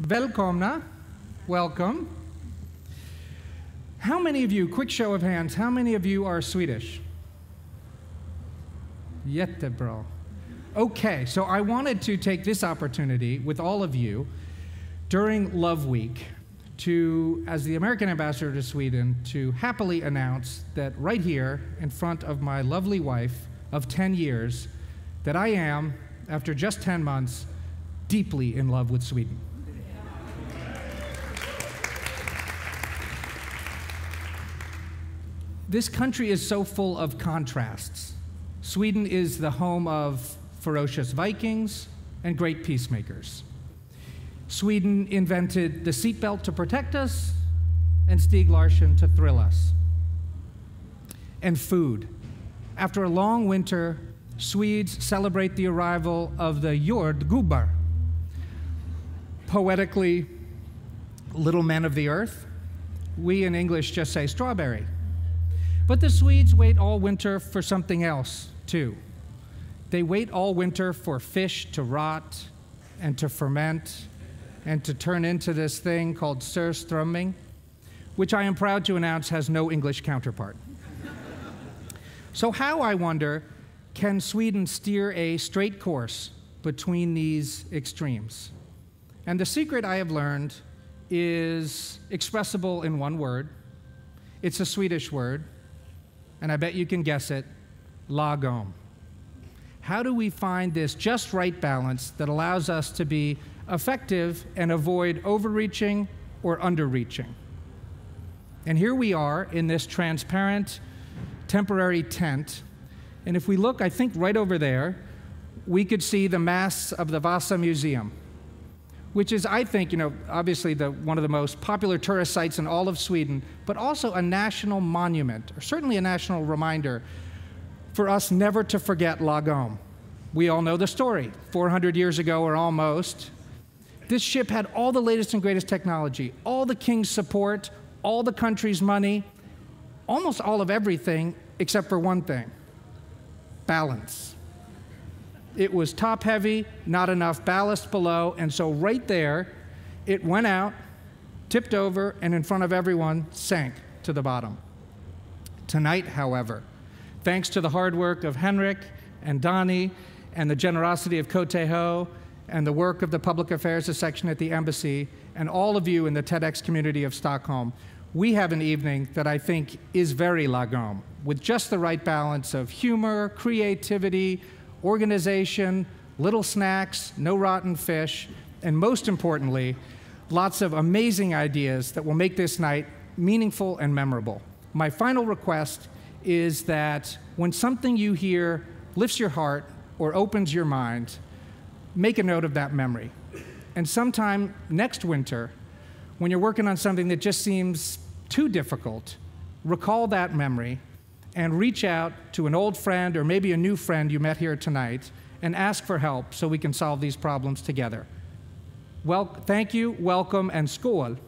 Välkomna. Welcome. How many of you, quick show of hands, how many of you are Swedish? Jättebra. Okay, so I wanted to take this opportunity with all of you during Love Week to, as the American ambassador to Sweden, to happily announce that right here in front of my lovely wife of 10 years, that I am, after just 10 months, deeply in love with Sweden. This country is so full of contrasts. Sweden is the home of ferocious Vikings and great peacemakers. Sweden invented the seatbelt to protect us and Stieg Larsson to thrill us. And food. After a long winter, Swedes celebrate the arrival of the jordgubbar, poetically, little men of the earth. We in English just say strawberry. But the Swedes wait all winter for something else, too. They wait all winter for fish to rot and to ferment and to turn into this thing called surströmming, which I am proud to announce has no English counterpart. so, how, I wonder, can Sweden steer a straight course between these extremes? And the secret I have learned is expressible in one word. It's a Swedish word, and I bet you can guess it lagom. How do we find this just right balance that allows us to be effective and avoid overreaching or underreaching? And here we are in this transparent, temporary tent. And if we look, I think right over there, we could see the masts of the Vasa Museum which is, I think, you know, obviously the, one of the most popular tourist sites in all of Sweden, but also a national monument, or certainly a national reminder for us never to forget Lagom. We all know the story. 400 years ago, or almost, this ship had all the latest and greatest technology, all the king's support, all the country's money, almost all of everything except for one thing balance. It was top heavy, not enough ballast below, and so right there, it went out, tipped over, and in front of everyone, sank to the bottom. Tonight, however, thanks to the hard work of Henrik and Donnie and the generosity of Cote Ho and the work of the public affairs section at the embassy and all of you in the TEDx community of Stockholm, we have an evening that I think is very lagom, with just the right balance of humor, creativity, organization, little snacks, no rotten fish, and most importantly, lots of amazing ideas that will make this night meaningful and memorable. My final request is that when something you hear lifts your heart or opens your mind, make a note of that memory. And sometime next winter, when you're working on something that just seems too difficult, recall that memory and reach out to an old friend or maybe a new friend you met here tonight and ask for help so we can solve these problems together. Well, thank you, welcome, and skål.